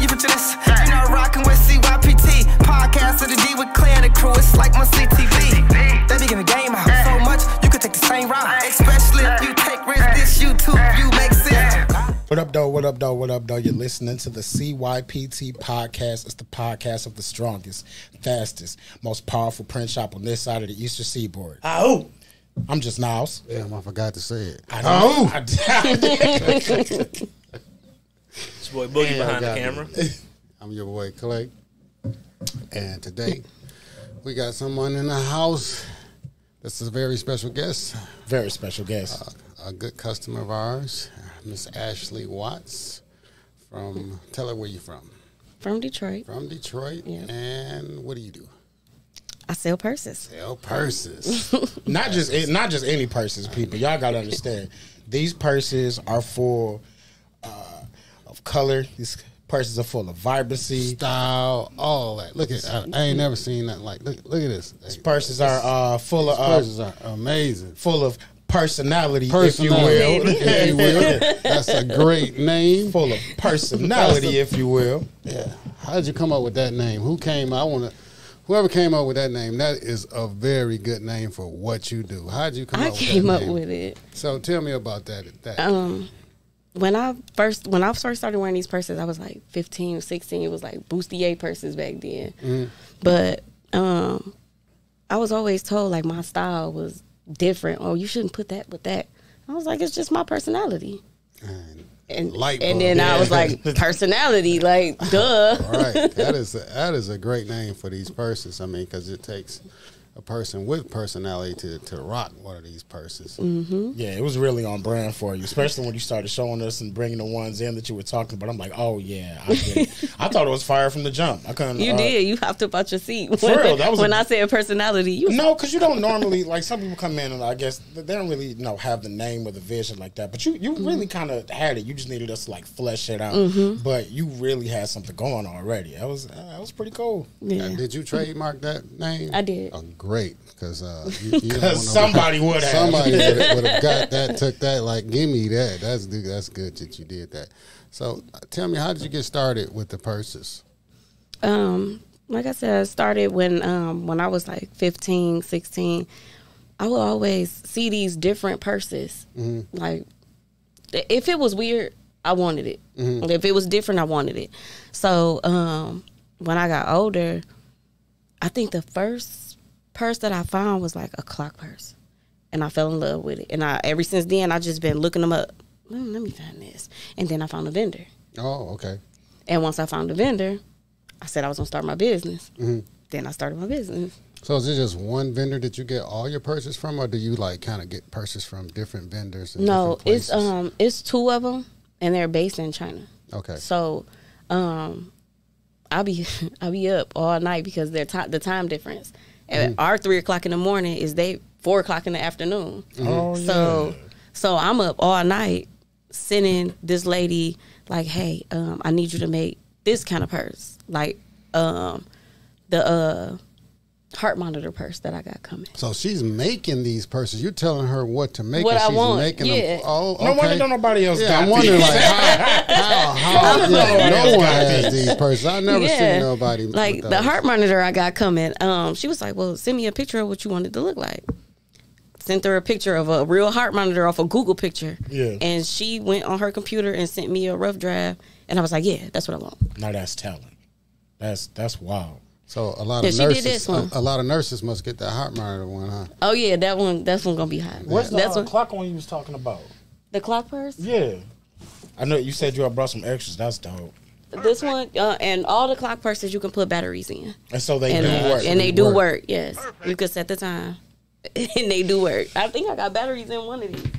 Can you picture this? You know, rocking with CYPT. Podcast of the D with Claire and the crew. It's like my CTV. They be giving game out so much, you could take the same route. Especially if you take risks. This YouTube, you make sense. What up, though? What up, though? What up, though? You're listening to the CYPT podcast. It's the podcast of the strongest, fastest, most powerful print shop on this side of the Eastern Seaboard. Oh, I'm just Niles. Damn, I forgot to say it. I know. I- it's your boy Boogie Yeah, behind the got camera. I'm your boy Clay, and today we got someone in the house. This is a very special guest, Very special guest. a good customer of ours, Miss Ashley Watts. From tell her where you from. from Detroit. From Detroit, Yeah. and what do you do? I sell purses. Sell purses. not just not just any purses, people. Y'all gotta understand. These purses are for uh, of color. These purses are full of vibrancy. Style, all that. Look at I, I ain't never seen nothing like. Look, look at this. These purses are uh, full of uh, purses are amazing. full of personality, Personality, if you will. if you will. That's a great name. full of personality, if you will. Yeah. How did you come up with that name? Who came? I want to. Whoever came up with that name, that is a very good name for what you do. How did you come I up with came that up name? with it. So tell me about that. That Um, when I first when I first started wearing these purses, I was like 15 or 16. It was like bustier purses back then. Mm-hmm. But um, I was always told like my style was different. Oh, you shouldn't put that with that. I was like, it's just my personality. And and bulb. then I was like, personality, like duh. all right, that is a, that is a great name for these purses. I mean, because it takes a person with personality to, to rock one of these purses. Mm-hmm. Yeah, it was really on brand for you, especially when you started showing us and bringing the ones in that you were talking about. I'm like, oh yeah, I get it. I thought it was fire from the jump. I couldn't. You uh, did. You hopped up out your seat. For real, that was when a- I said personality. You No, because you don't normally like some people come in and I guess they don't really you know have the name or the vision like that. But you you Mm-hmm. really kind of had it. You just needed us to like flesh it out. But you really had something going already. That was uh, that was pretty cool. yeah. Did you trademark that name? I did. Oh, great, because uh, you, you don't want somebody would have. Somebody would have got that, took that. Like, give me that. That's that's good that you did that. So, uh, tell me, how did you get started with the purses? um like i said i started when um when i was like 15 16 i would always see these different purses like if it was weird i wanted it if it was different i wanted it so um when i got older i think the first purse that i found was like a clock purse and i fell in love with it and i ever since then i just been looking them up "Hmm, let me find this and then i found a vendor Oh, okay. and once I found a vendor, I said I was gonna start my business. Then I started my business. So, is it just one vendor that you get all your purses from, or do you like kind of get purses from different vendors? No, different it's um it's two of them, and they're based in China. okay. So, um, I'll be I'll be up all night because they're ti the time difference. And our three o'clock in the morning is they four o'clock in the afternoon. Oh So so I'm up all night sending this lady like, hey, um, I need you to make this kind of purse, like um, the uh, heart monitor purse that I got coming. So she's making these purses. You're telling her what to make. What and I she's want, Making yeah. Them. Oh, No wonder okay. don't nobody else Yeah, got I'm wondering these. like how how, how yeah, no one has these purses. I never seen nobody like the heart monitor I got coming. Um, she was like, "Well, send me a picture of what you wanted to look like." Sent her a picture of a real heart monitor off a Google picture. Yeah. and she went on her computer and sent me a rough draft, and I was like, "Yeah, that's what I want." Now that's talent. That's that's wild. So a lot Yeah, of she did nurses, this one. A, a lot of nurses must get that heart monitor one, huh? Oh yeah, that one. That's one gonna be hot. What's the that's uh, one, clock one you was talking about? the clock purse. Yeah, I know you said you had brought some extras. That's dope. This one uh, and all the clock purses you can put batteries in, And so they and, do uh, work. and they do work. Yes, you could set the time, and they do work. I think I got batteries in one of these.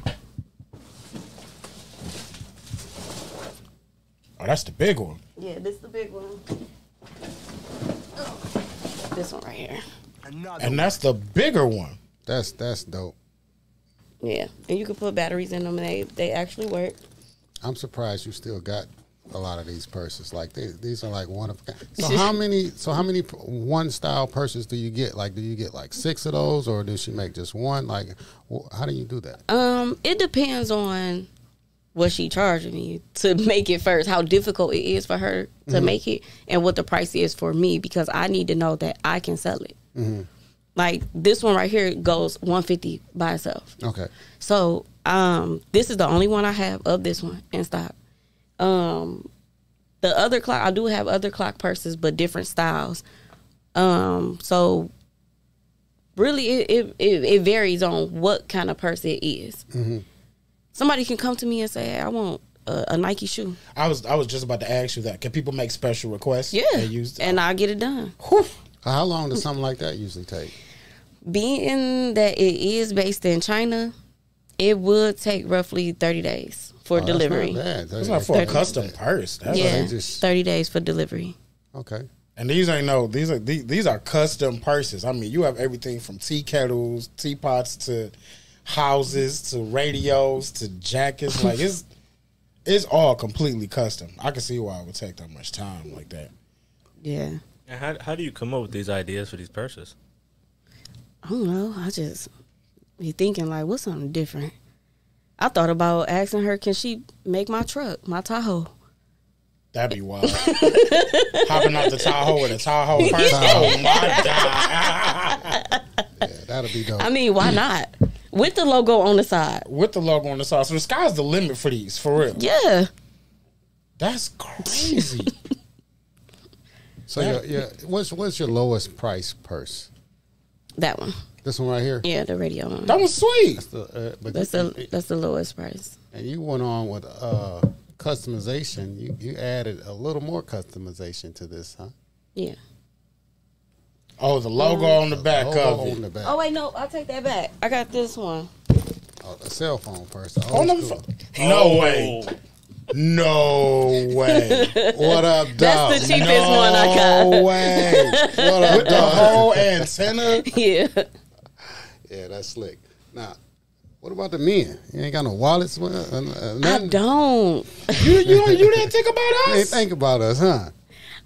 Oh, that's the big one. Yeah, this is the big one. This one right here. And that's the bigger one. That's that's dope. Yeah, and you can put batteries in them, and they they actually work. I'm surprised you still got a lot of these purses. Like they, these are like one of. So how many? So how many one style purses do you get? Like, do you get like six of those, or does she make just one? Like, wh- how do you do that? Um, it depends on what she charging me to make it first, how difficult it is for her to Mm-hmm. make it, and what the price is for me because I need to know that I can sell it. Mm-hmm. Like this one right here goes 150 by itself. Okay. So um, this is the only one I have of this one in stock. Um, the other clock I do have other clock purses, but different styles. Um, so really, it it, it, it varies on what kind of purse it is. Somebody can come to me and say, hey, "I want a, a Nike shoe." I was I was just about to ask you that. Can people make special requests? Yeah, and use and I get it done. Whew. How long does something like that usually take? Being that it is based in China, it would take roughly thirty days for Oh, that's not delivery. bad. It's not for a Thirty. custom purse. That's Yeah, they just- thirty days for delivery. Okay. And these ain't no these are these, these are custom purses. I mean, you have everything from tea kettles, teapots to houses to radios to jackets. Like it's it's all completely custom. I can see why it would take that much time like that. Yeah. And how how do you come up with these ideas for these purses? I don't know. I just be thinking like, what's something different? I thought about asking her, can she make my truck, my Tahoe? That'd be wild. Hopping out the Tahoe with a Tahoe purse. Oh my god! Yeah, that'll be dope. I mean, why not? With the logo on the side. With the logo on the side. So the sky's the limit for these, for real. Yeah. That's crazy. so your, your what's what's your lowest price purse? That one. This one right here. Yeah, the radio one. that was sweet. The, uh, but That's you, the that's the lowest price. and you went on with uh, customization. You you added a little more customization to this, huh? Yeah. Oh, the logo on the back Logo of on it. the back. Oh wait, no, I'll take that back. I got this one. Oh, a cell phone first. Oh, Oh, no, school. no way. No way. What up, dog? That's the cheapest no one I got. No way. What up, With the whole antenna. Yeah. Yeah, that's slick. Now, what about the men? You ain't got no wallets? Uh, uh, I don't. You, you, you didn't think about us? You ain't us? think about us, huh?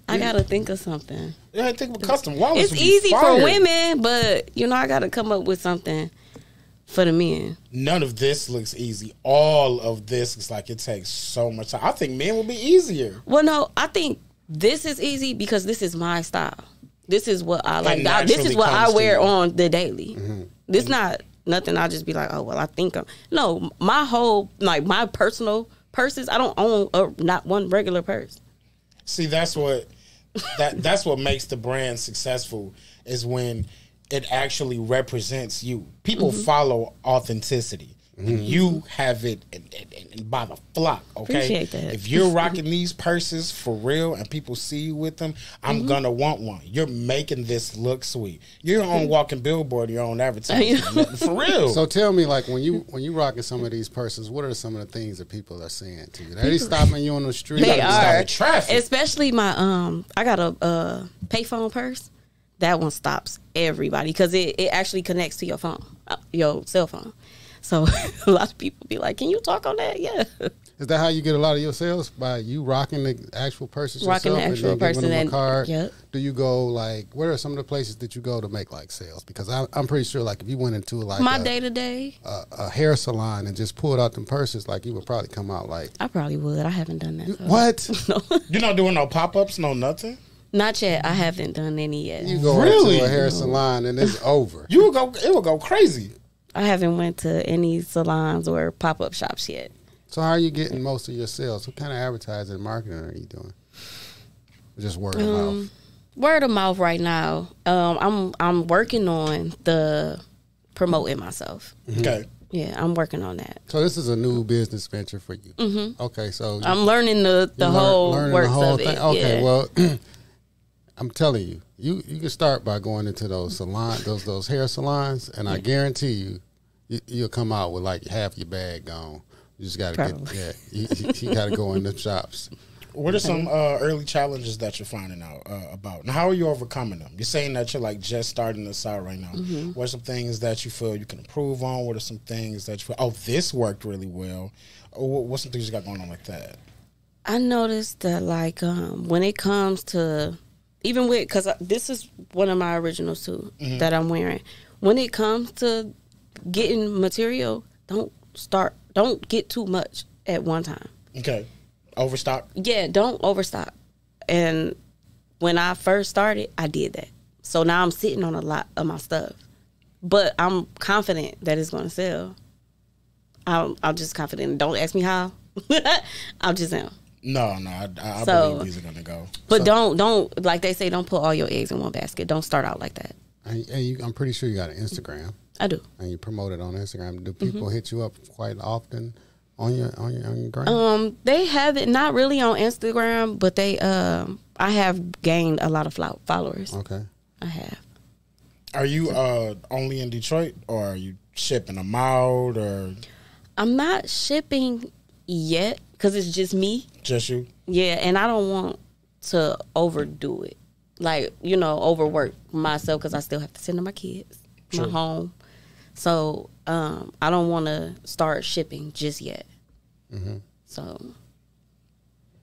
I gotta think of something. You didn't think about custom wallets. It's easy for women, but you know I gotta come up with something for the men. None of this looks easy. All of this is like it takes so much time. I think men will be easier. Well, no, I think this is easy because this is my style. This is what I like. I- this is what I wear on the daily. Mm-hmm. This not nothing. I just be like, oh well, I think I'm. No, my whole like my personal purses. I don't own a, not one regular purse. See, that's what that that's what makes the brand successful is when it actually represents you. People Mm-hmm. follow authenticity. And you have it and, and- and by the flock, okay? That. If you're rocking these purses for real and people see you with them, I'm Mm-hmm. gonna want one. You're making this look sweet. You're on walking billboard, your own advertisement. for real. So tell me, like when you when you rocking some of these purses, what are some of the things that people are saying to you? Are they stopping you on the street? They are traffic. especially my um. I got a uh, payphone purse. That one stops everybody because it, it actually connects to your phone, uh, your cell phone. So a lot of people be like, "Can you talk on that?" Yeah, Is that how you get a lot of your sales by you rocking the actual purses Rocking the yourself actual and person giving them and- a card? yep. Do you go like where are some of the places that you go to make like sales? Because I, I'm pretty sure like if you went into like my a, day to day. a, a hair salon and just pulled out them purses, like you would probably come out like I probably would. I haven't done that. though. what? No, You're not doing no pop ups, no nothing. not yet. I haven't done any yet. You go Really? into a hair salon and it's over. You would go. It would go crazy. I haven't went to any salons or pop up shops yet. So how are you getting most of your sales? What kind of advertising and marketing are you doing? Just word of Um, mouth. Word of mouth right now. Um, I'm I'm working on the promoting myself. Okay. Yeah, I'm working on that. So this is a new business venture for you. Mm-hmm. Okay, so I'm learning the the you learn- whole learning works of it. Okay, yeah. well, I'm telling you, you you can start by going into those salon, those those hair salons, and I guarantee you, you you'll come out with like half your bag gone. You just got to get Probably. yeah. You, you, you got to go in the shops. What are some uh, early challenges that you're finding out uh, about? And how are you overcoming them? You're saying that you're like just starting this out right now. Mm-hmm. What are some things that you feel you can improve on? What are some things that you feel, oh, this worked really well? Or what, what's some things you got going on like that? I noticed that like um, when it comes to even with because this is one of my originals too Mm-hmm. that I'm wearing. When it comes to getting material, don't start. Don't get too much at one time. Okay. Overstock. Yeah, don't overstock. And when I first started, I did that. So now I'm sitting on a lot of my stuff, but I'm confident that it's going to sell. I'm, I'm just confident. Don't ask me how. I'm just am. No, no, I, I So- believe these are gonna go. But don't don't like they say. Don't put all your eggs in one basket. Don't start out like that. And, and you, I'm pretty sure you got an Instagram I do. and you promote it on Instagram. Do Mm-hmm. people hit you up quite often on your on your on your gram? Um, they have it not really on Instagram, but they um, I have gained a lot of followers. okay. I have. Are you uh only in Detroit, or are you shipping them out, or I'm not shipping yet because it's just me. just you? Yeah, and I don't want to overdo it. Like, you know, overwork myself because I still have to send to my kids, my home. So um, I don't want to start shipping just yet. So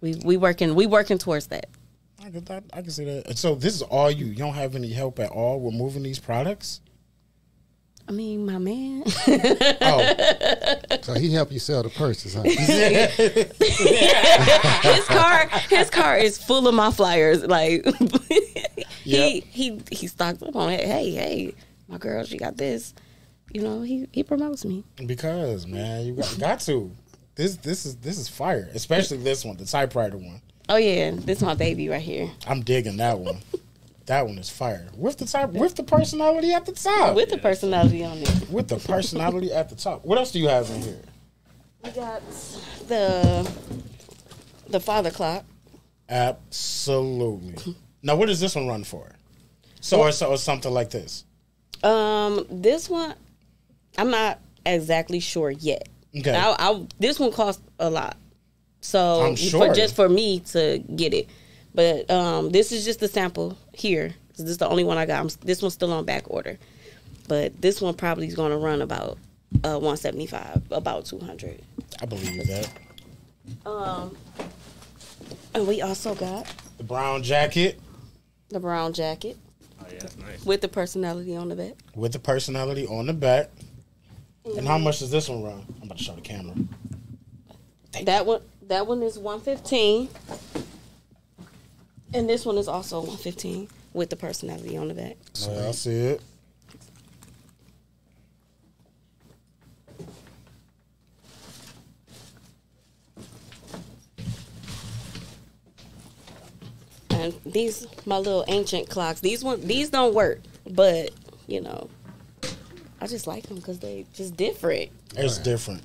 we we working we working towards that. I can, that, I can see that. So this is all you. You don't have any help at all with moving these products. I mean, my man. Oh, So he helped you sell the purses, huh? his car his car is full of my flyers. Like he Yep. he he stocks up on it. Hey, hey, my girl, she got this. You know, he he promotes me. because man, you got, got to. This this is this is fire, especially this one, the typewriter one. Oh yeah, this is my baby right here. I'm digging that one. that one is fire with the type with the personality at the top. With the personality on it. with the personality at the top. What else do you have in here? We got the the father clock. Absolutely. Now, what does this one run for? So, or, so it's something like this. Um, this one, I'm not exactly sure yet. Okay. I, I, this one cost a lot, so I'm sure. for, just for me to get it. But um, this is just the sample here. This is the only one I got. I'm, this one's still on back order, but this one probably is going to run about uh, 175, about 200. I believe that. Um, and we also got The brown jacket the brown jacket Oh yeah, that's nice. with the personality on the back. with the personality on the back. And how much does this one run? I'm about to show the camera. That one, that one is one fifteen, and this one is also one fifteen with the personality on the back. Oh, yeah, I see it. And these my little ancient clocks. These one, these don't work, but you know, I just like them because they just different. It's different.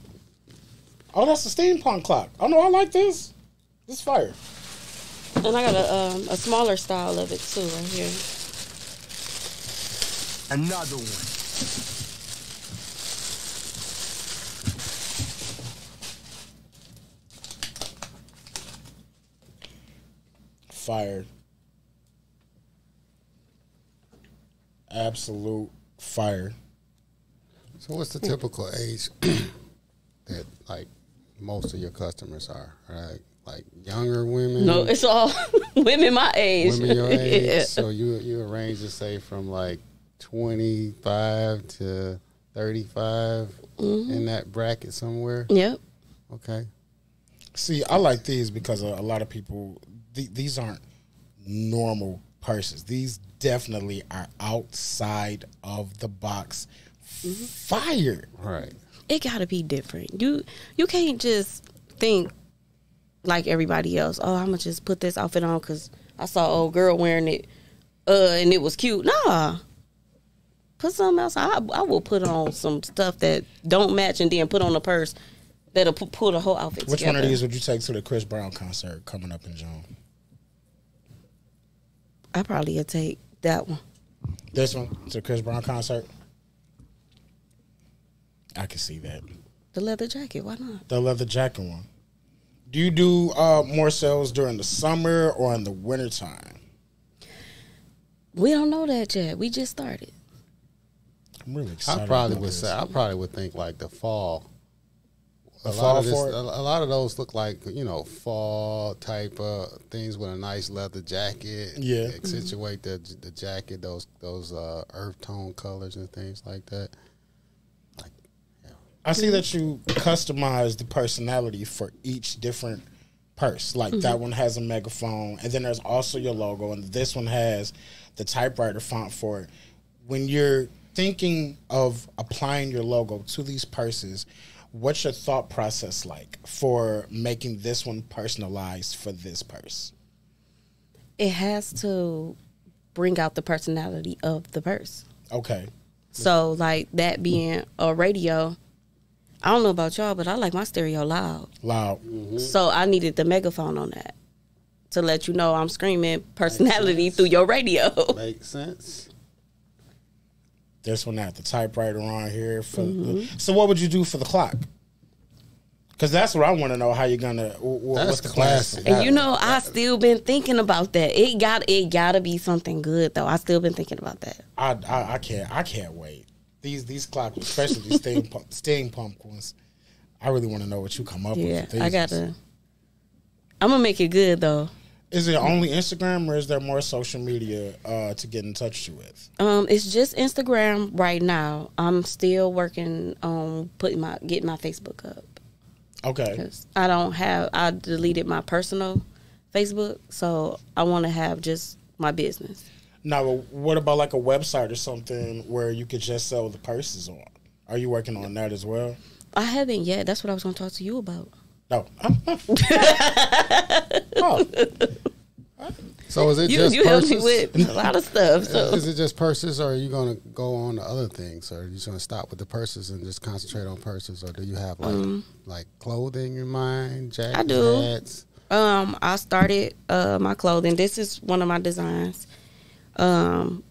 Oh, that's a steampunk clock. Oh no, I like this. This fire. And I got a um, a smaller style of it too right here. Another one. Fire. Absolute fire. So what's the typical age that like most of your customers are? Right? Like younger women? No, it's all women my age. women your age. Yeah. So you you arrange to say from like twenty five to thirty Mm-hmm. in that bracket somewhere. Yep. Okay. See, I like these because a, a lot of people th- these aren't normal purses. These definitely are outside of the box. Fire. Right. it gotta be different. You you can't just think like everybody else. Oh, I'm gonna just put this outfit on because I saw old girl wearing it, uh, and it was cute. Nah, put something else. I I will put on some stuff that don't match, and then put on a purse that'll pu- pull the whole outfit. Which together. one of these would you take to the Chris Brown concert coming up in June? I probably would take that one. This one to the Chris Brown concert. I can see that. The leather jacket. Why not? The leather jacket one. Do you do uh, more sales during the summer or in the wintertime? We don't know that yet. We just started. I'm really excited. I probably about would this. say I probably would think like the fall. A The lot fall of this, a, a lot of those look like you know fall type of things with a nice leather jacket. Yeah. accentuate the the jacket, those those uh, earth tone colors and things like that. I see that you customize the personality for each different purse. Like that mm-hmm. one has a megaphone, and then there's also your logo, and this one has the typewriter font for it. When you're thinking of applying your logo to these purses, what's your thought process like for making this one personalized for this purse? It has to bring out the personality of the purse. Okay. So like that being a radio, I don't know about y'all, but I like my stereo loud. Loud. Mm-hmm. So I needed the megaphone on that to let you know I'm screaming personality through your radio. Makes sense. This one had the typewriter on here. For the, mm-hmm. so, what would you do for the clock? Because that's what I want to know. How you're gonna? wh- wh- That's what's the plan? classic. And you know, I still been thinking about that. It got it gotta be something good though. I still been thinking about that. I, I I can't I can't wait. These these clocks, especially these steampunk, steampunk ones. I really want to know what you come up Yeah, with. for I gotta. I'm gonna make it good though. Is it only Instagram or is there more social media uh, to get in touch with? Um, it's just Instagram right now. I'm still working on putting my getting my Facebook up. Okay. I don't have. I deleted my personal Facebook, so I want to have just my business. Now, what about like a website or something where you could just sell the purses on? Are you working on that as well? I haven't yet. That's what I was going to talk to you about. No. oh, So is it You just you helped me with a lot of stuff. So Is it just purses, or are you going to go on to other things, or are you just going to stop with the purses and just concentrate on purses, or do you have like like clothing in mind, jackets, Um, do. hats? um, I started uh my clothing. This is one of my designs. Um,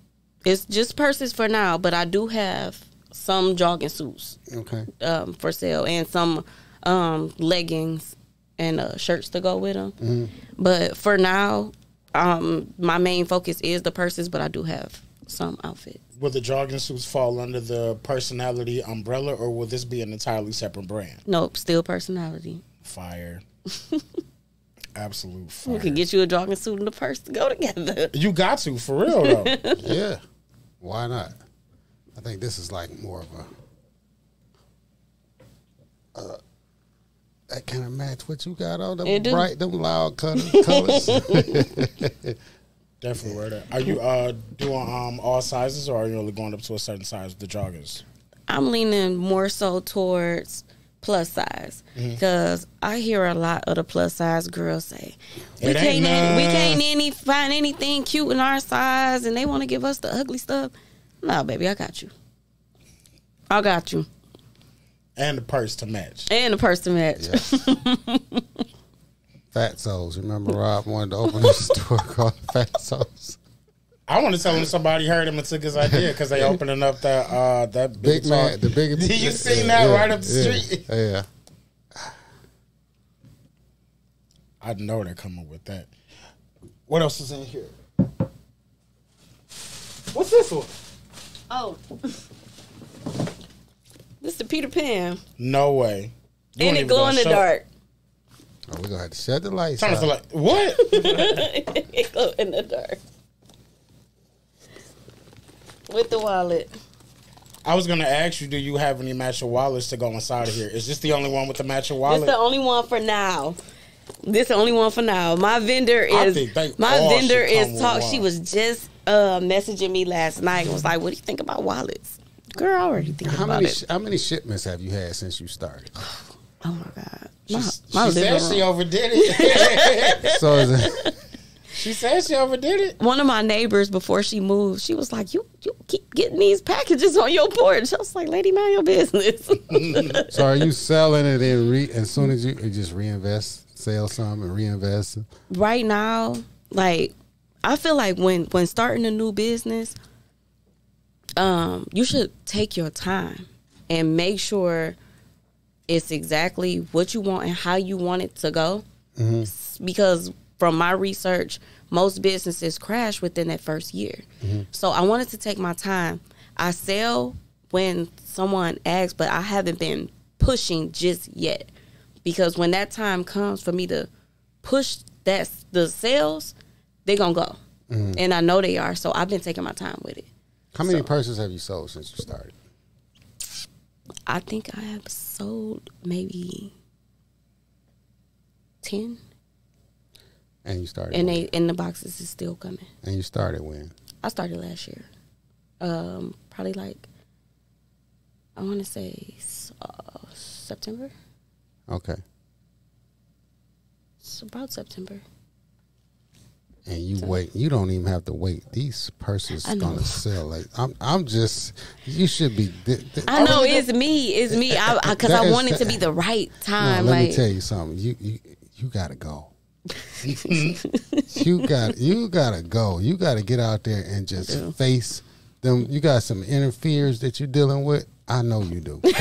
it's just purses for now, but I do have some jogging suits Okay, um for sale and some um leggings and uh, shirts to go with them. But for now, um, my main focus is the purses, but I do have some outfits. will the jogging suits fall under the personality umbrella, or will this be an entirely separate brand? Nope, still personality. Fire. Absolute We fire. could get you a jogging suit and a purse to go together. You got to for real though. yeah, why not? I think this is like more of a. Uh, that kind of match what you got on them bright, them loud colors. Definitely wear that. Are you uh doing um all sizes, or are you only going up to a certain size with the joggers? I'm leaning more so towards plus size Mm-hmm. because I hear a lot of the plus size girls say we can't ain't any, we can't any find anything cute in our size and they want to give us the ugly stuff. No, baby, I got you. I got you, And the purse to match. and the purse to match. Yes. Fat Souls. Remember Rob wanted to open a store called Fat Souls. I want to tell him somebody heard him and took his idea because they opening up that uh that big, Big man, the big. Did you seen that right up the yeah, street? Yeah. I know they're coming with that. What else is in here? What's this one? Oh, this is Peter Pan, No way. You and it glow in the show- dark. Oh, we're gonna have to shut the lights. Trying to out. feel like what? it glow in the dark with the wallet. I was gonna ask you, do you have any matching wallets to go inside of here? Is this the only one with the matching wallet? It's the only one for now. This the only one for now. My vendor is my vendor is talk. She was just uh, messaging me last night and was like, "What do you think about wallets?" Girl, I already think How about many? it. How many shipments have you had since you started? oh my god, she my, she said living she overdid it. So is it? She said she overdid it. One of my neighbors before she moved, she was like, "You you keep getting these packages on your porch." I was like, "Lady, mind your business." So are you selling it and re? As soon as you, you just reinvest, sell some and reinvest. right now, like I feel like when when starting a new business, um, you should take your time and make sure it's exactly what you want and how you want it to go. S- Because from my research, most businesses crash within that first year. Mm-hmm. So I wanted to take my time. I sell when someone asks, but I haven't been pushing just yet. Because when that time comes for me to push that the sales, they're gonna go. Mm-hmm. And I know they are. So I've been taking my time with it. How many purses have you sold since you started? I think I have sold maybe ten, And you started. and they and the boxes is still coming. and you started when? I started last year, um, probably like I want to say uh, September. Okay. It's about September. And you wait. You don't even have to wait. These purses I gonna sell. Like I'm. I'm just. You should be. I know it's me. It's me. I because I is- want it to be the right No, time. let like me tell you something. You you you gotta go. you got you gotta go. You gotta get out there and just face them. You got some interferes that you're dealing with. I know you do. and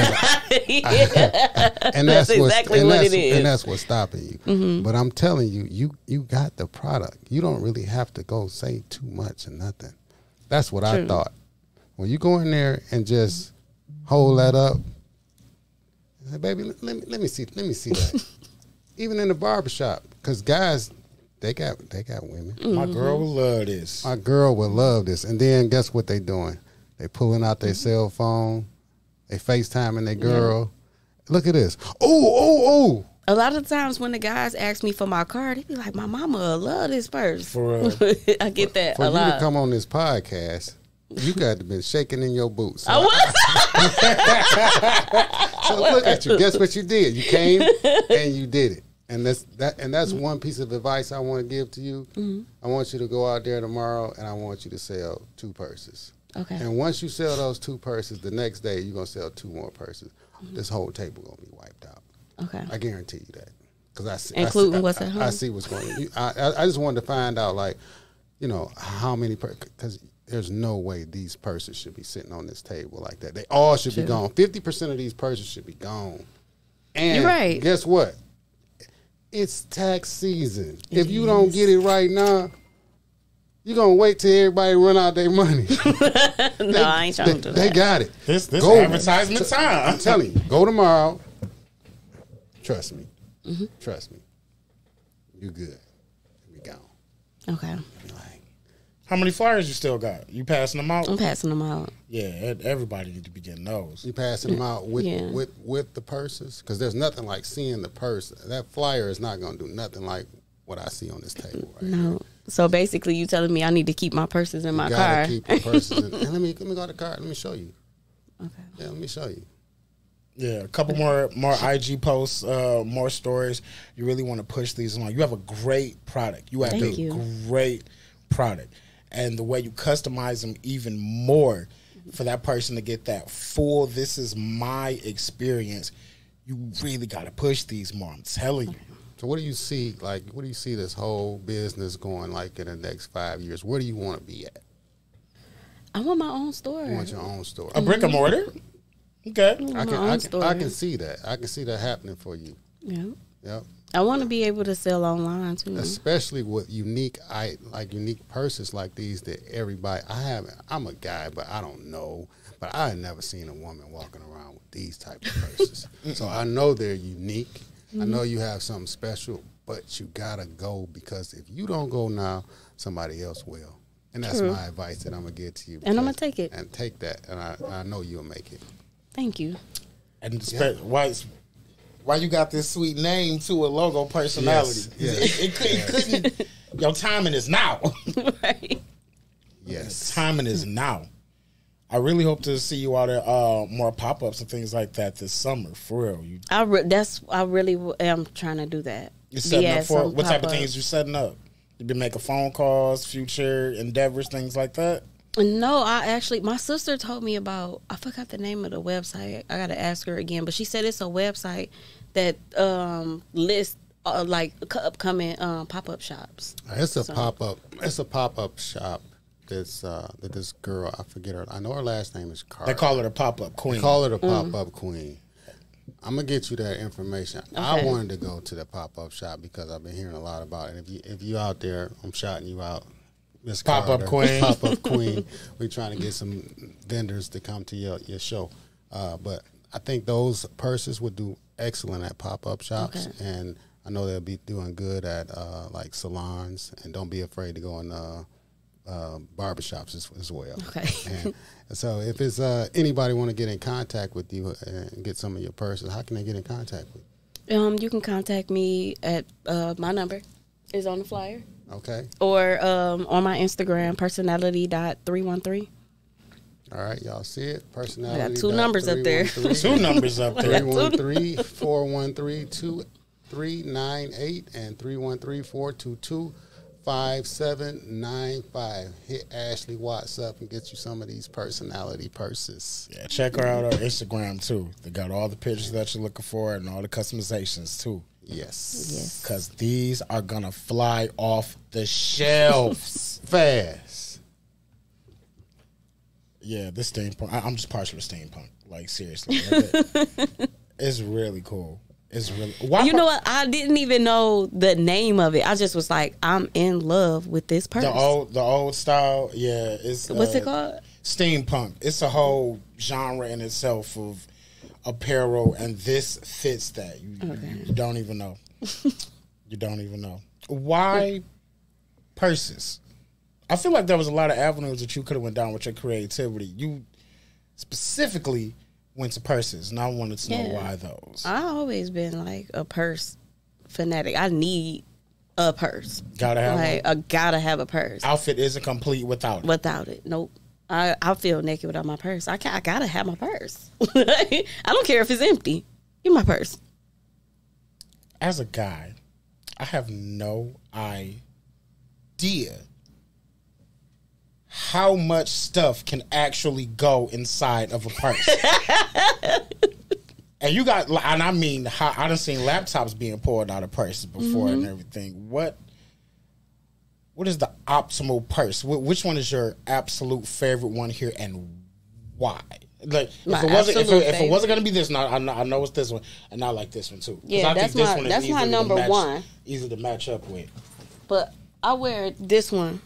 That's that's, exactly and what that's, it is. Mm-hmm. And that's what's stopping you. But I'm telling you, you you got the product. You don't really have to go say too much or nothing. That's what I thought. When you go in there and just hold that up, say, baby, let, let me let me see let me see that. Even in the barbershop, because guys, they got they got women. Mm. My girl will love this. My girl would love this. And then guess what they doing? They pulling out their cell phone. They FaceTiming their girl. Look at this. Oh, oh, oh. a lot of times when the guys ask me for my card, they be like, "My mama will love this purse." For real. I get that For a you to come on this podcast, you got to be shaking in your boots. So, I was. so look at you. Guess what you did? You came and you did it. And that's that. And that's one piece of advice I want to give to you. Mm-hmm. I want you to go out there tomorrow, and I want you to sell two purses. okay. And once you sell those two purses, the next day you're gonna sell two more purses. This whole table gonna be wiped out. Okay. I guarantee you that. Because I see, Including I see, what's I, at home? I see what's going. on. I, I just wanted to find out, like, you know, how many because there's no way these purses should be sitting on this table like that. They all should be gone. Fifty percent of these purses should be gone. And You're right. guess what? It's tax season. if you don't get it right now, you're gonna wait till everybody run out their money. no, I ain't trying they, to do that. they got it. This this Go. advertisement time I'm time. telling you, go tomorrow. Trust me. Mm-hmm. Trust me. You good. We gone. Okay. Like, How many flyers you still got? You passing them out? I'm passing them out. Yeah, everybody need to be getting those. you passing them out with Yeah. with with the purses because there's nothing like seeing the purse. That flyer is not gonna do nothing like what I see on this table. Right No. So basically, you telling me I need to keep my purses in my you gotta car? keep your purses. in, and let me let me go to the car. Let me show you. okay. Yeah, let me show you. Yeah, a couple more more IG posts, uh, more stories. You really want to push these along. You have a great product. You have Thank a you. great product, and the way you customize them even more for that person to get that full. This is my experience. You really got to push these more. I'm telling you. So what do you see? Like, what do you see this whole business going like in the next five years? Where do you want to be at? I want my own store. You want your own store? A brick and mm-hmm. mortar. Okay. I can, I can. I can see that. I can see that happening for you. Yeah. Yep. I want to be able to sell online too. Especially with unique, I like unique purses like these that everybody. I haven't. I'm a guy, but I don't know. But I had never seen a woman walking around with these type of purses. so I know they're unique. I mm-hmm. know you have something special, but you gotta go because if you don't go now, somebody else will. And that's True. my advice that I'm gonna give to you. And I'ma take it. And take that, and I, I know you'll make it. Thank you. And spe- why why you got this sweet name to a logo personality? Yes, It, it, could- it couldn't. Your timing is now. right. Yes. timing is now. I really hope to see you out at uh, more pop ups and things like that this summer. For real, you I re- that's I really w- am trying to do that. you setting Be up for what type of pop-up. things you setting up? You been making phone calls, future endeavors, things like that. No, I actually my sister told me about I forgot the name of the website. I got to ask her again, but she said it's a website that um lists uh, like upcoming um, pop up shops. It's a So- pop up. It's a pop up shop. That's uh, that this girl. I forget her. I know her last name is Carter. They call it a pop up queen. They call her the pop up queen. I'm gonna get you that information. I wanted to go to the pop up shop because I've been hearing a lot about it. If you if you out there, I'm shouting you out. Miss Pop-up queen. pop up queen. We're trying to get some vendors to come to your your show. Uh, but I think those purses would do excellent at pop up shops, okay. and I know they'll be doing good at uh, like salons. And don't be afraid to go in uh, uh, barbershops as, as well. Okay. and so if it's uh, anybody want to get in contact with you uh, and get some of your purses, how can they get in contact with? You? Um, you can contact me at uh, my number is on the flyer. Okay. Or um, on my Instagram, personality.313. All right, y'all see it. Personality. I got two numbers up there. Two numbers up there. 313 413 2398 and 313 422 5795. Hit Ashley Watts up and get you some of these personality purses. Yeah, check her out on Instagram too. They got all the pictures that you're looking for and all the customizations too. Yes. Yes. Cause these are gonna fly off the shelves. Fast. Yeah, this steampunk. I, I'm just partial to steampunk. Like seriously, Like, it's really cool. It's really. Why You know what? I didn't even know the name of it. I just was like, I'm in love with this purse. The old, the old style. Yeah, it's What's uh, it called? steampunk. It's a whole genre in itself of apparel, and this fits that. You, you, you don't even know. you don't even know why purses. I feel like there was a lot of avenues that you could have went down with your creativity. You specifically went to purses, and I wanted to know Yeah. why those. I always been like a purse fanatic. I need a purse. Gotta have like one. I gotta have a purse. Outfit isn't complete without it. Without it, nope. I I feel naked without my purse. I can I gotta have my purse. I don't care if it's empty. Give my purse. As a guy, I have no idea how much stuff can actually go inside of a purse. and you got, and I mean, how, I done seen laptops being poured out of purses before and mm-hmm. everything. What, what is the optimal purse? Wh- Which one is your absolute favorite one here, and why? Like, My if it wasn't, if it, if it wasn't gonna be this, now I know, I know it's this one, and I like this one too. Yeah, I that's think this my- one is that's my number match- one. Easy to match up with. But I wear this one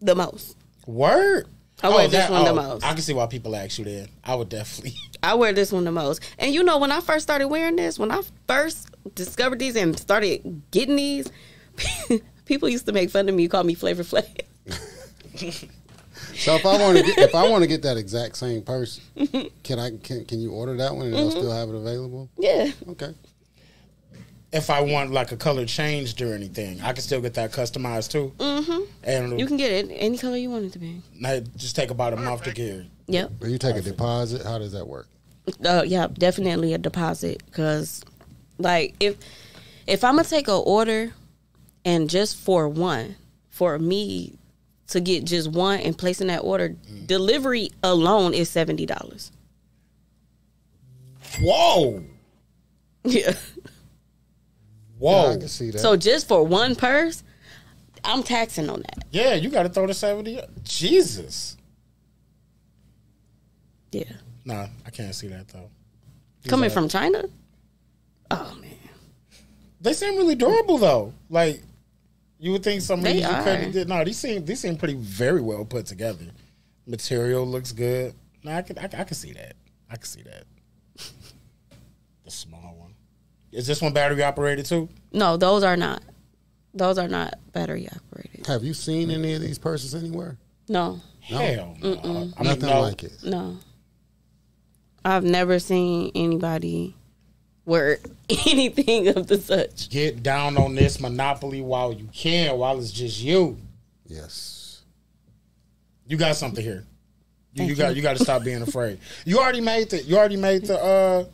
the most. Word. I wear oh, this one the oh, most. I can see why people ask you that. I would definitely. I wear this one the most. And you know, when I first started wearing this, when I first discovered these and started getting these, people used to make fun of me, call me Flavor Flav. So if I want to get if I want to get that exact same purse, can I can can you order that one and they'll mm-hmm. still have it available? yeah. Okay. If I want like a color changed or anything, I can still get that customized too. Mm-hmm. And You can get it any color you want it to be. it just take about a month to get it. Yep. Will you take a deposit? How does that work? Uh, yeah, definitely a deposit because, like, if if I'm gonna take a order and just for one, for me to get just one and placing that order, delivery alone is seventy dollars. Whoa. Yeah. Whoa. Yeah, I can see that. So just for one purse, I'm taxing on that. Yeah, you got to throw the seventy. Jesus. Yeah. Nah, I can't see that though. Coming are- from China? Oh man. They seem really durable though. Like you would think some of They these you are. couldn't did. No, these seem these seem pretty very well put together. Material looks good. No, I can I, can- I can see that. I can see that. The small one. Is this one battery operated too? No, those are not. Those are not battery operated. Have you seen any of these purses anywhere? No. Hell no. I mean, Nothing no. like it. No. I've never seen anybody wear anything of the such. Get down on this monopoly while you can, while it's just you. Yes. You got something here. You, Thank you got you. you got to stop being afraid. You already made the you already made the uh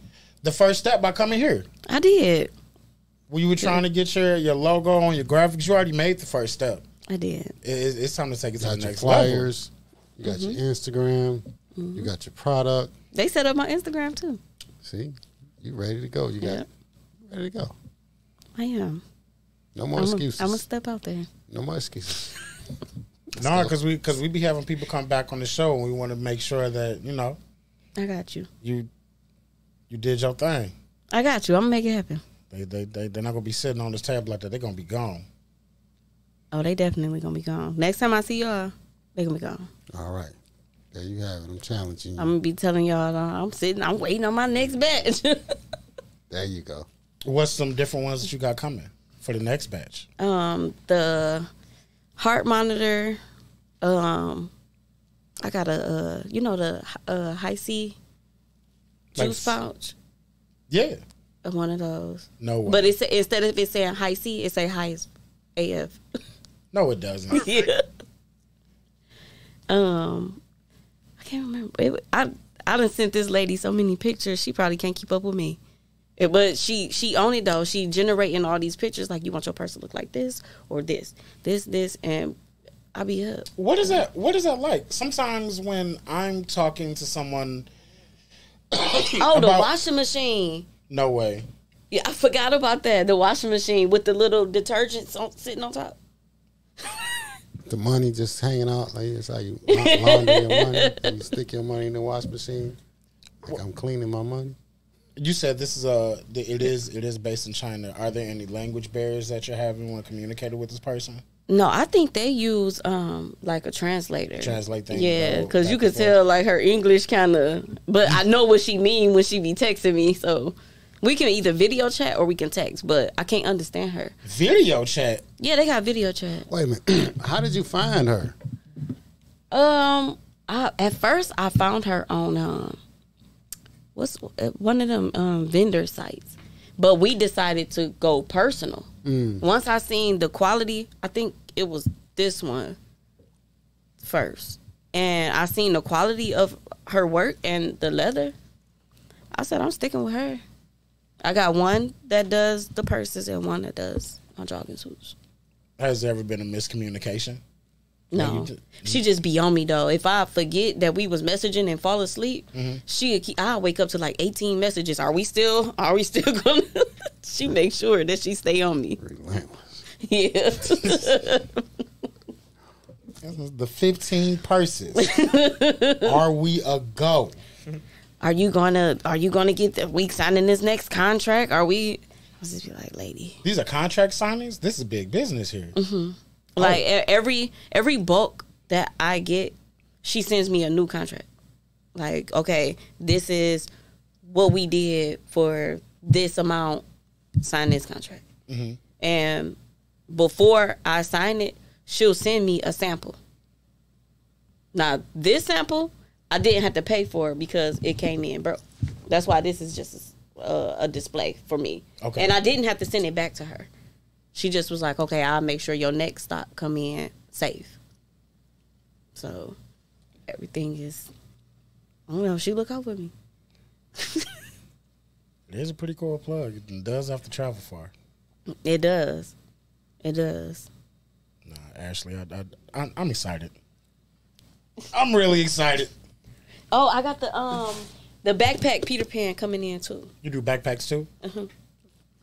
the first step by coming here. I did. When you were trying to get your your logo on your graphics, you already made the first step. I did. It, it's it's time to take it to got the your next level. flyers. You got your mm-hmm. Instagram. You mm-hmm. got your product. They set up my Instagram too. See, you ready to go? You got Yep. ready to go. I am. No more excuses. I'm excuses. gonna step out there. no more excuses. No, because we because we be having people come back on the show, and we want to make sure that you know I got you. you you did your thing. I got you. I'm gonna make it happen. They they they they're not gonna be sitting on this table like that. They're gonna be gone. Oh, they definitely gonna be gone. Next time I see y'all, they gonna be gone. All right. There you have it. I'm challenging you. I'm gonna be telling y'all uh, I'm sitting. I'm waiting on my next batch. there you go. What's some different ones that you got coming for the next batch? um, the heart monitor, Um, I got a uh, you know the uh Hi-C Like juice s- pouch, Yeah. One of those. No way. But it's instead of it saying Hi-C, it say high AF. no, it doesn't. yeah. Um, I can't remember. It, I I done sent this lady so many pictures. She probably can't keep up with me. It- but she she own it though. She generating all these pictures like you want your person to look like this or this, this, this, and I be up. What is that? What is that like? Sometimes when I'm talking to someone, Oh, the About- washing machine. no way. Yeah, I forgot about that. The washing machine with the little detergents on, sitting on top. The money just hanging out like this. How you la- launder your money? You stick your money in the wash machine. Like I'm cleaning my money. You said this is a. It is. It is based in China. Are there any language barriers that you're having when communicating with this person? No, I think they use um like a translator. Translate things, Yeah, because you back could tell like her English kind of, but I know what she mean when she be texting me. So we can either video chat or we can text, but I can't understand her. Video chat. Yeah, they got video chat. Wait a minute. How did you find her? Um, I, at first I found her on um, what's uh, one of them um vendor sites, but we decided to go personal. Mm. Once I seen the quality, I think it was this one first, and I seen the quality of her work and the leather. I said I'm sticking with her. I got one that does the purses and one that does my jogging suits. Has there ever been a miscommunication? No, you ju- she just be on me though. If I forget that we was messaging and fall asleep, Mm-hmm. she keep. I wake up to like eighteen messages. Are we still? Are we still going? to She makes sure that she stay on me. Relentless. Yeah, The 15 purses. Are we a go? are you gonna? Are you gonna get the week signing this next contract? Are we? I was just be like, lady, These are contract signings. This is big business here. Oh. like e- every every bulk that I get, she sends me a new contract. Like, okay, this is what we did for this amount. Sign this contract. Mm-hmm. And before I sign it, she'll send me a sample. Now, this sample, I didn't have to pay for because it came in, bro. That's why this is just a, a display for me. Okay. And I didn't have to send it back to her. She just was like, "Okay, I'll make sure your next stock come in safe." So everything is. I don't know. She look out for me. It is a pretty cool plug. It does have to travel far. It does. It does. Nah, Ashley, I, I, I'm, I'm excited. I'm really excited. Oh, I got the um the backpack Peter Pan coming in too. You do backpacks too? The,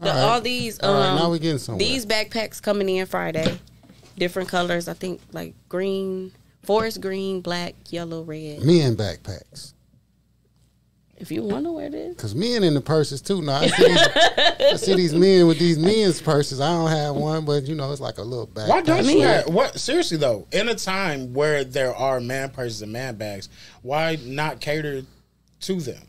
All right. All these um All right, now we getting somewhere. these backpacks coming in Friday, different colors. I think like green, forest green, black, yellow, red. Men backpacks. If you wonder where it is, Cause men in the purses too. Now I see, these, I see these men with these men's purses. I don't have one, but you know it's like a little bag. Why don't you have what? Seriously though, in a time where there are man purses and man bags, why not cater to them?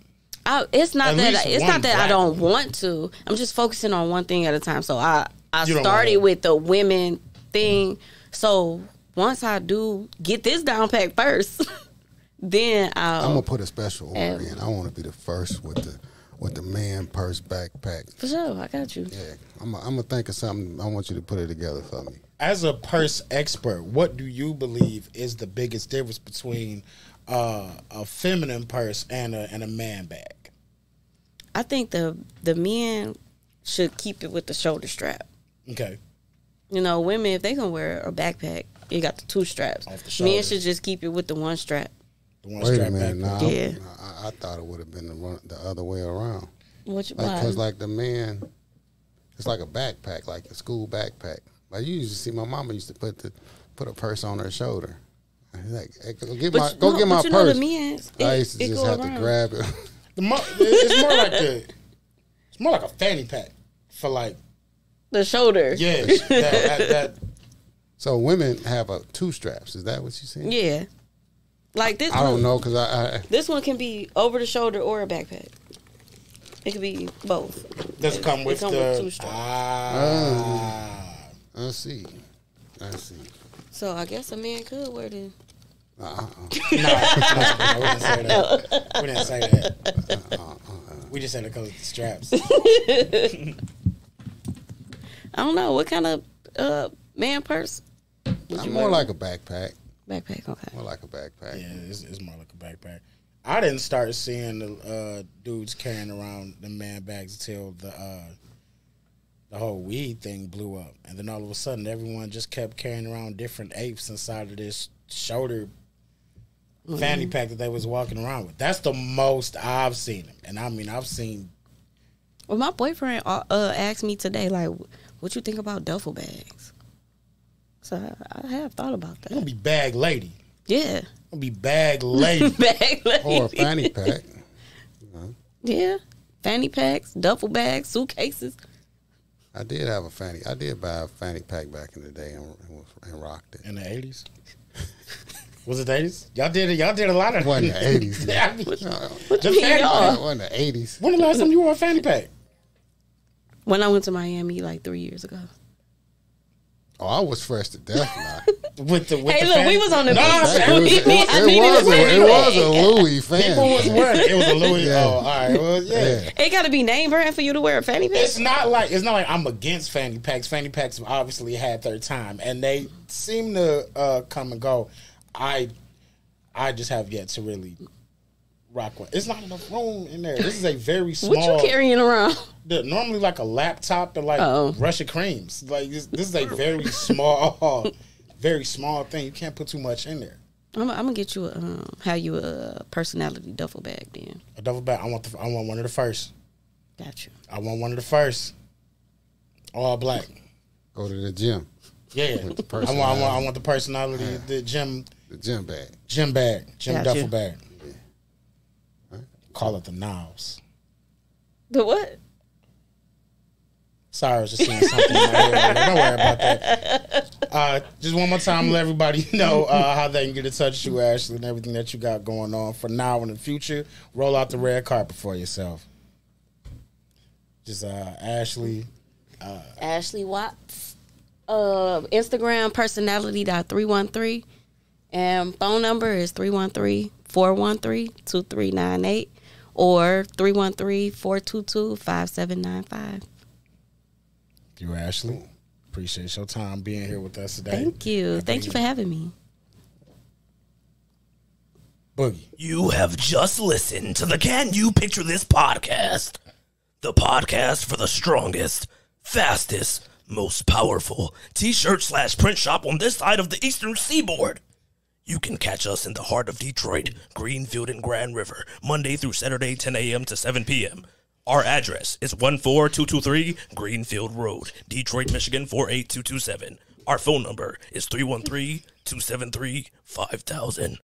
I, it's not At that it's not that I don't want to. I'm just focusing on one thing at a time. So I I You started with the women thing. So once I do get this down pack first, then I'll I'm gonna put a special order And- in. I want to be the first with the with the man purse backpack. for sure. I got you. Yeah, I'm I'm gonna think of something. I want you to put it together for me. As a purse expert, what do you believe is the biggest difference between uh, a feminine purse and a and a man bag? I think the the men should keep it with the shoulder strap. Okay, You know, women if they can wear a backpack, you got the two straps. Off the Men should just keep it with the one strap. the one Wait a strap minute, back. now Yeah. I, I thought it would have been the, run, the other way around. Which Like, why? cause like the man, it's like a backpack, like a school backpack. Like you used to see, my mama used to put the put a purse on her shoulder. Like, hey, go get But my you- go no, get my but you know purse. the men's, I used to just have around. to grab it. The mo- it's more like the it's more like a fanny pack for like the shoulder. yeah that, that, that so women have a two straps. Is that what you saying? Yeah. Like this I don't know, cause I, I This one can be over the shoulder or a backpack. It could be both. does come It with come the with two straps. ah. I see, I see. So I guess a man could wear the no, no, we didn't say that. We didn't say that. We just said it because of the straps. I don't know what kind of uh, man purse. I'm more like a backpack. Backpack. Okay. More like a backpack. Yeah, it's, it's more like a backpack. I didn't start seeing the uh, dudes carrying around the man bags until the uh, the whole weed thing blew up, and then all of a sudden, everyone just kept carrying around different apes inside of this shoulder fanny pack that they was walking around with. That's the most I've seen them, and I mean, I've seen Well, my boyfriend uh, uh, asked me today, like, what you think about duffel bags? So I, I have thought about I'm gonna be bag lady. Yeah, I'm gonna be bag lady. bag lady. Or a fanny pack. Yeah, fanny packs, duffel bags, suitcases. I did have a fanny. I did buy a fanny pack back in the day and, and rocked it. in the eighties. Was it the eighties? Y'all did it. Y'all did a lot of It wasn't the eighties. Yeah, I mean, What the you mean, fanny y'all? pack. It wasn't the eighties. When the last time you wore a fanny pack? When I went to Miami like three years ago. Oh, I was fresh to death now. With the with Hey, the look, fanny- we was on the No, beach. I'm It was, We- it, we- I it needed was a a, it was a Louis fan. People was wearing it. It was a Louis. Yeah. Oh, all right. Well, yeah. Yeah. It got to be name brand for you to wear a fanny pack. It's not like it's not like I'm against fanny packs. Fanny packs have obviously had their time, and they seem to uh, come and go. I I just have yet to really rock one. It's not enough room in there. This is a very small. What you carrying around? the- normally like a laptop and like Oh. Russia creams. Like this, this is a very small, very small thing. You can't put too much in there. I'm, I'm gonna get you a um, how you a personality duffel bag then. A double bag. I want the. I want one of the first. Got you. I want one of the first. All black. Go to the gym, Yeah. I want, I want. I want the personality. The gym. the gym bag. Gym bag. Gym Got duffel you. bag. Call it the Niles. The what? Sorry, I was just seeing something. in my head. Don't worry about that. Uh, just one more time, let everybody know uh, how they can get in touch with you, Ashley, and everything that you got going on for now and in the future. Roll out the red carpet for yourself. Just uh, Ashley. Ashley Watts. Uh, Instagram personality dot three one three, and phone number is 313-413-2398 or 313-422-5795. You, Ashley. Appreciate your time being here with us today. Thank you. Thank you for having me. Boogie. You have just listened to the Can You Picture This podcast? The podcast for the strongest, fastest, most powerful t shirt slash print shop on this side of the eastern seaboard. You can catch us in the heart of Detroit, Greenfield, and Grand River, Monday through Saturday, 10 a.m. to 7 p.m. Our address is 14223 Greenfield Road, Detroit, Michigan 48227. Our phone number is 313 273 5000.